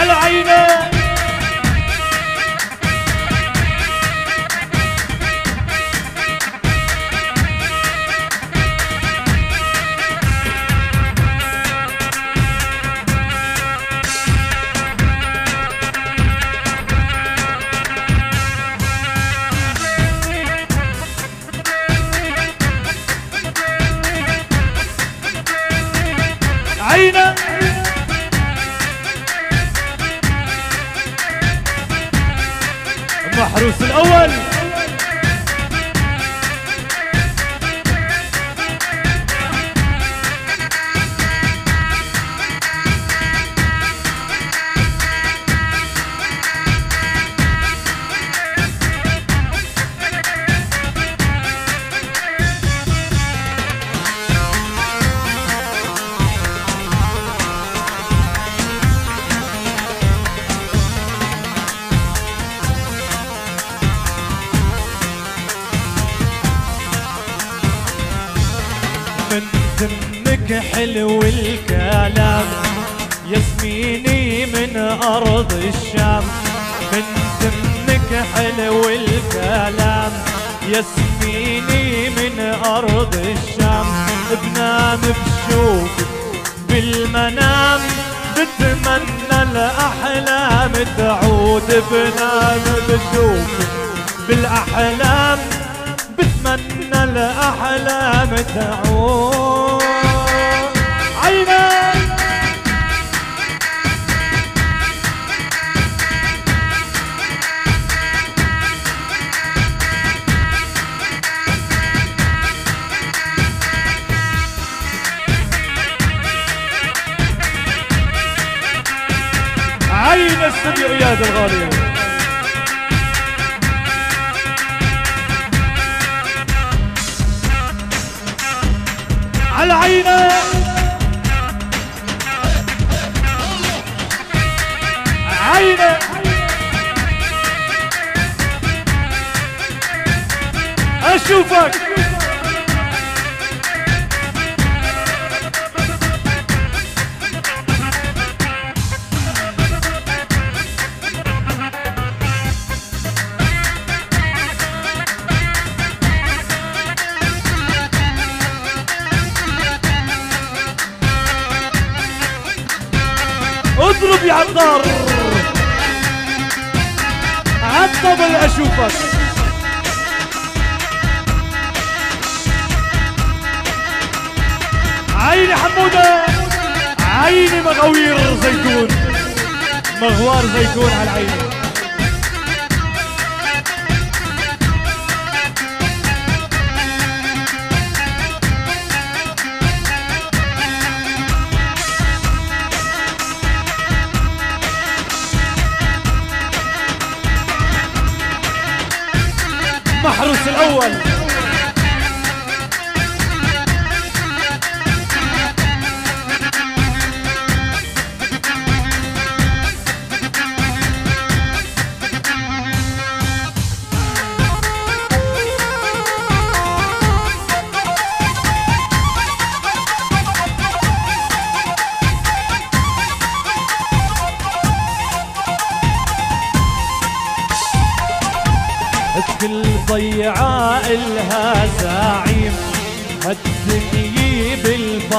على عينه ذمك حلو الكلام. ياسميني من أرض الشام. من ذمك حلو الكلام. ياسميني من أرض الشام. بنام بشوفك بالمنام. بتمنى الأحلام. تعود بنام بشوفك بالأحلام. بتمنى الأحلام تعود عينك عين استوديو اياد الغالي على عينه عينه أشوفك. عطار عالطبل اشوفك عيني حمودة عيني مغاوير زيتون. مغوار زيتون على عيني. محروس الأول.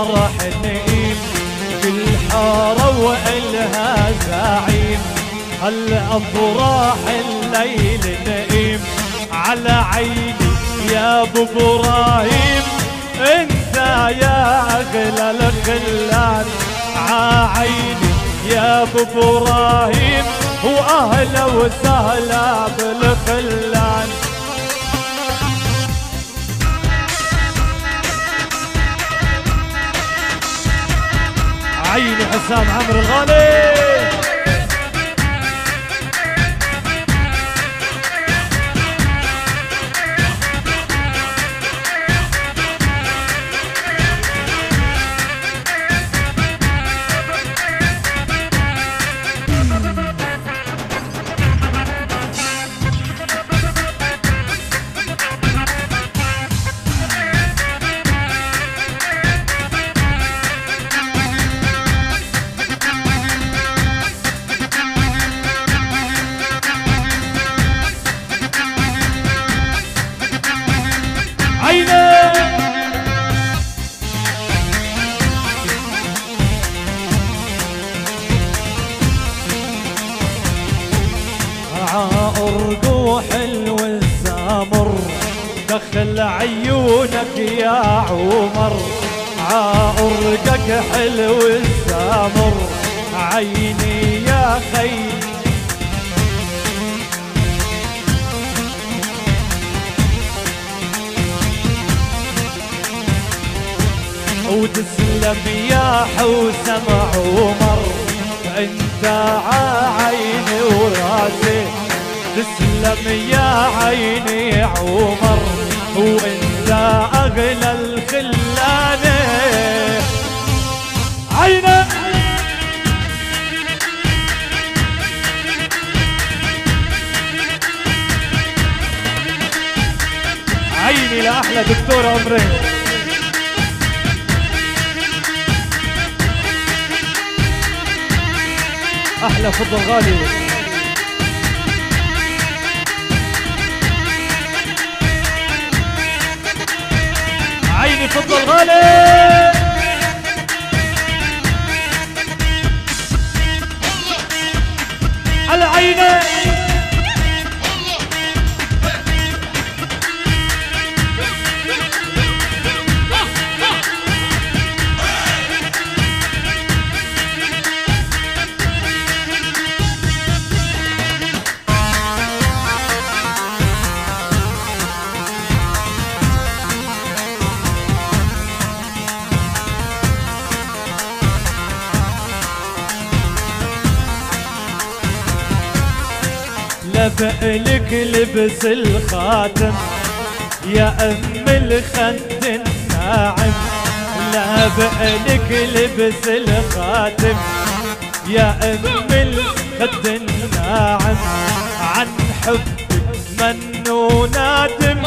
بالفرح نئيم كل حارة وإلها زعيم هالأفراح الليل نئيم. على عيني يا أبو إبراهيم. انت يا أغلى الخلان. عيني يا أبو إبراهيم. وأهلا وسهلا بالخلان. عيني حسام عمرو الغالي. حلو السامر عيني يا خي. وتسلم يا حوسم عمر انت عيني وراسي. تسلم يا عيني عمر وانت دكتور عمرين أحلى فضل غالي عيني فضل غالي على عيني لبقلك لبس الخاتم. يا أم الخد الناعم لبقلك لبس الخاتم. يا أم الخد الناعم عن حبك منو نادم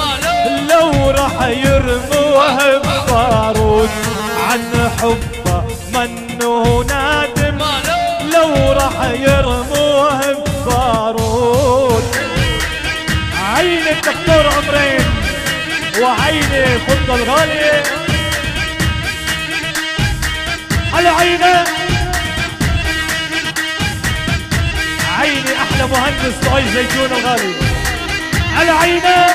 عيني أحلى مهندس لؤي زيتون الغالي. على عينه.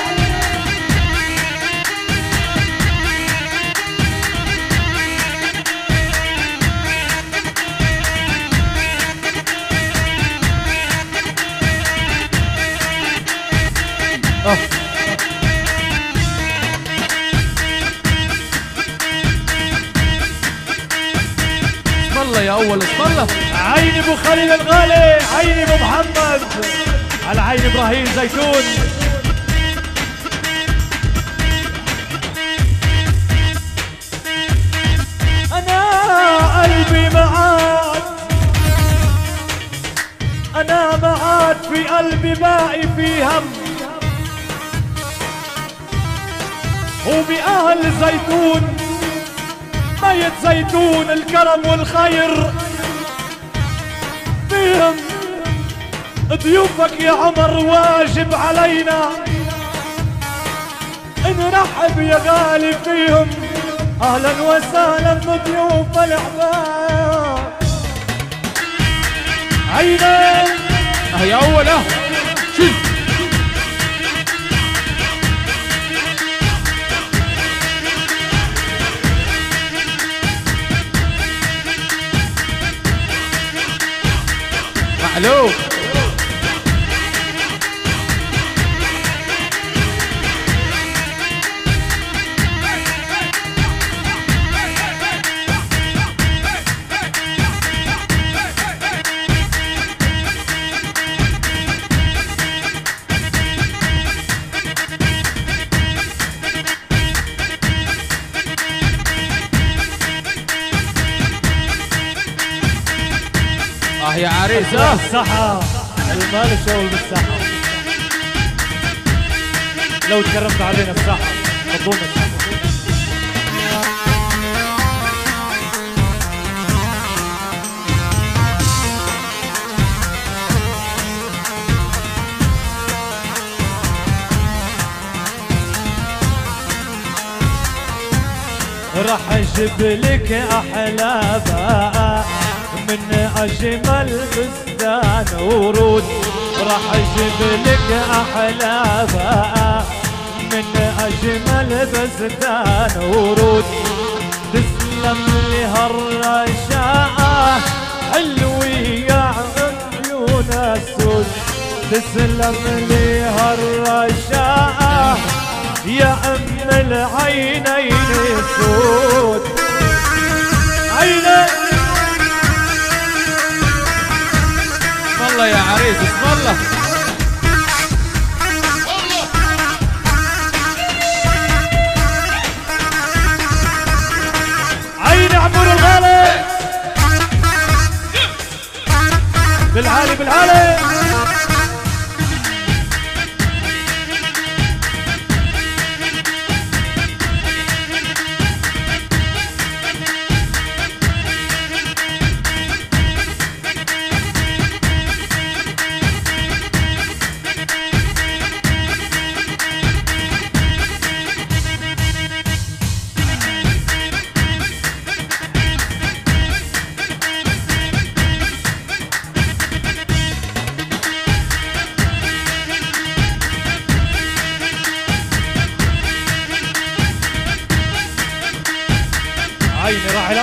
اسم الله يا أول اسم الله. عيني أبو خليل الغالي عيني أبو محمد على عين إبراهيم زيتون. أنا قلبي معاك أنا معاك في قلبي باقي في هم. وبأهل زيتون ميت زيتون الكرم والخير. فيهم ضيوفك يا عمر واجب علينا. نرحب يا غالي فيهم. أهلا وسهلا بضيوف الأحباب. عيني آه يا اول آه Hello. يا عريس آه. الصحة. المال الشغل بالصحة. لو تكرمت علينا الصحة. مضمون الصحة. راح أجيب لك أحلى بقى من أجمل بستان ورود راح أجيب لك أحلى بقى من أجمل بستان ورود. تسلم لي هالرشاقة حلوة يا عيون السود. تسلم لي هالرشاقة يا أم العينين. اسم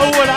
عيني راح الأول عيني